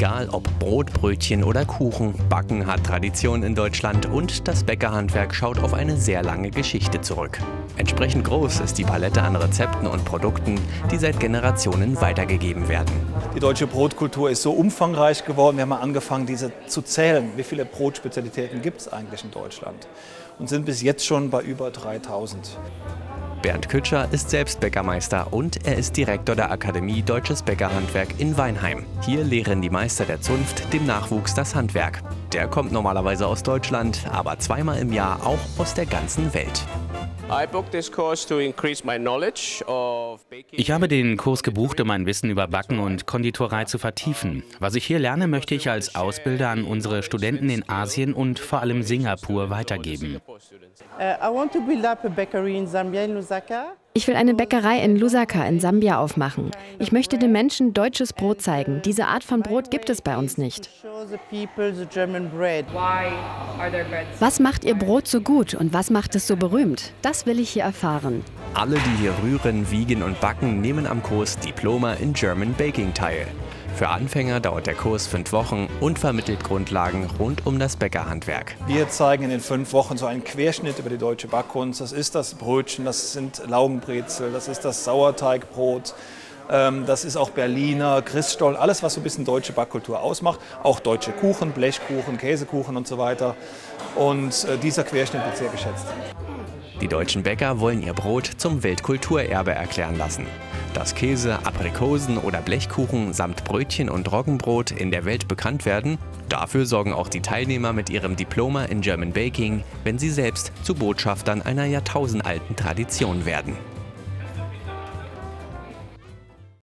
Egal ob Brot, Brötchen oder Kuchen, Backen hat Tradition in Deutschland und das Bäckerhandwerk schaut auf eine sehr lange Geschichte zurück. Entsprechend groß ist die Palette an Rezepten und Produkten, die seit Generationen weitergegeben werden. Die deutsche Brotkultur ist so umfangreich geworden, wir haben angefangen, diese zu zählen. Wie viele Brotspezialitäten gibt es eigentlich in Deutschland? Und sind bis jetzt schon bei über 3000. Bernd Kütscher ist selbst Bäckermeister und er ist Direktor der Akademie Deutsches Bäckerhandwerk in Weinheim. Hier lehren die Meister der Zunft dem Nachwuchs das Handwerk. Der kommt normalerweise aus Deutschland, aber zweimal im Jahr auch aus der ganzen Welt. Ich habe den Kurs gebucht, um mein Wissen über Backen und Konditorei zu vertiefen. Was ich hier lerne, möchte ich als Ausbilder an unsere Studenten in Asien und vor allem Singapur weitergeben. Uh, ich will eine Bäckerei in Lusaka in Sambia aufmachen. Ich möchte den Menschen deutsches Brot zeigen. Diese Art von Brot gibt es bei uns nicht. Was macht Ihr Brot so gut und was macht es so berühmt? Das will ich hier erfahren. Alle, die hier rühren, wiegen und backen, nehmen am Kurs Diploma in German Baking teil. Für Anfänger dauert der Kurs fünf Wochen und vermittelt Grundlagen rund um das Bäckerhandwerk. Wir zeigen in den fünf Wochen so einen Querschnitt über die deutsche Backkunst. Das ist das Brötchen, das sind Laugenbrezel, das ist das Sauerteigbrot. Ähm, das ist auch Berliner, Christstollen, alles, was so ein bisschen deutsche Backkultur ausmacht. Auch deutsche Kuchen, Blechkuchen, Käsekuchen und so weiter. Und äh, dieser Querschnitt wird sehr geschätzt. Die deutschen Bäcker wollen ihr Brot zum Weltkulturerbe erklären lassen. Dass Käse, Aprikosen oder Blechkuchen samt Brötchen und Roggenbrot in der Welt bekannt werden, dafür sorgen auch die Teilnehmer mit ihrem Diploma in German Baking, wenn sie selbst zu Botschaftern einer jahrtausendalten Tradition werden.